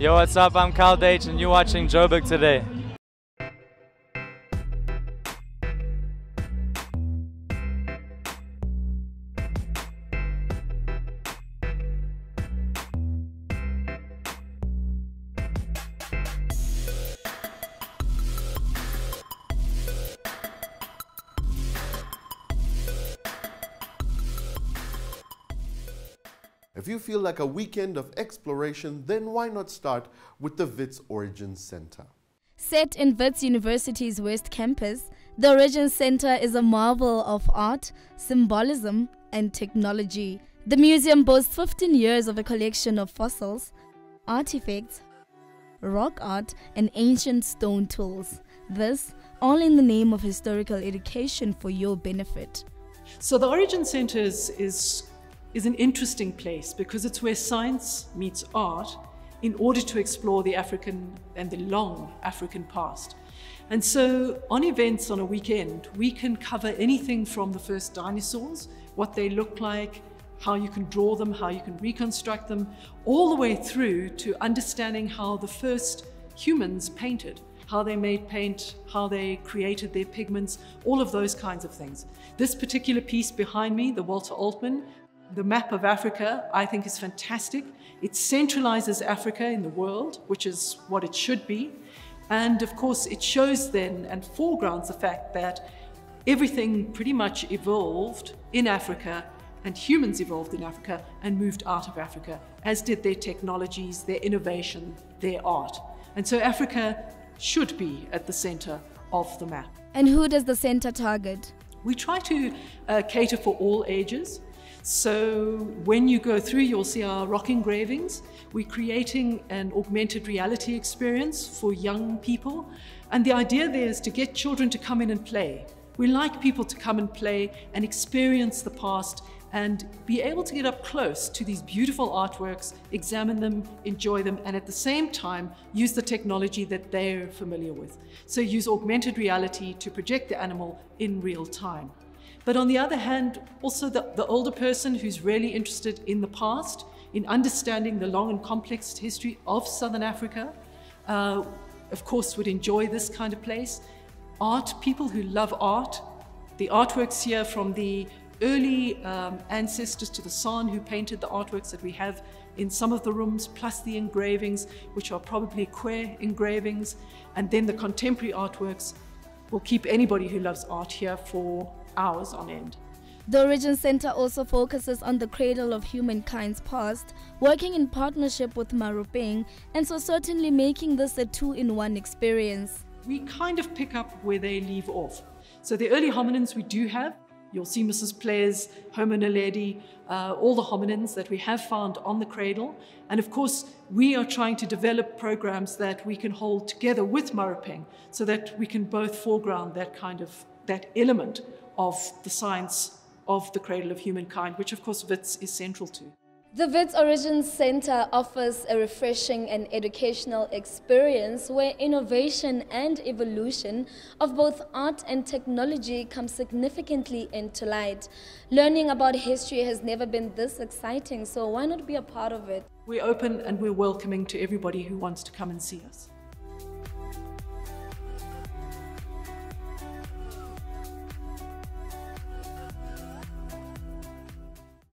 Yo, what's up? I'm Kyle Dage and you're watching Joburg today. If you feel like a weekend of exploration, then why not start with the WITS Origins Center? Set in Wits University's West Campus, the Origins Center is a marvel of art, symbolism, and technology. The museum boasts 15 years of a collection of fossils, artifacts, rock art, and ancient stone tools. This all in the name of historical education for your benefit. So the Origin Centre is, is, is an interesting place because it's where science meets art in order to explore the African and the long African past. And so on events on a weekend, we can cover anything from the first dinosaurs, what they look like, how you can draw them, how you can reconstruct them, all the way through to understanding how the first humans painted how they made paint, how they created their pigments, all of those kinds of things. This particular piece behind me, the Walter Oltmann, the map of Africa, I think is fantastic. It centralizes Africa in the world, which is what it should be. And of course, it shows then and foregrounds the fact that everything pretty much evolved in Africa and humans evolved in Africa and moved out of Africa, as did their technologies, their innovation, their art. And so Africa should be at the center of the map. And who does the center target? We try to uh, cater for all ages. So when you go through, you'll see our rock engravings. We're creating an augmented reality experience for young people. And the idea there is to get children to come in and play. We like people to come and play and experience the past and be able to get up close to these beautiful artworks, examine them, enjoy them, and at the same time use the technology that they're familiar with. So use augmented reality to project the animal in real time. But on the other hand, also the, the older person who's really interested in the past, in understanding the long and complex history of Southern Africa, uh, of course would enjoy this kind of place. Art, people who love art, the artworks here from the early um, ancestors to the San who painted the artworks that we have in some of the rooms, plus the engravings, which are probably Khoe engravings, and then the contemporary artworks will keep anybody who loves art here for hours on end. The Origin Center also focuses on the cradle of humankind's past, working in partnership with Maropeng, and so certainly making this a two-in-one experience. We kind of pick up where they leave off. So the early hominins we do have, You'll see Mrs. Ples Homo naledi, uh, all the hominins that we have found on the cradle. And of course, we are trying to develop programs that we can hold together with Maropeng so that we can both foreground that kind of, that element of the science of the cradle of humankind, which of course WITS is central to. The WITS Origins Center offers a refreshing and educational experience where innovation and evolution of both art and technology come significantly into light. Learning about history has never been this exciting, so why not be a part of it? We're open and we're welcoming to everybody who wants to come and see us.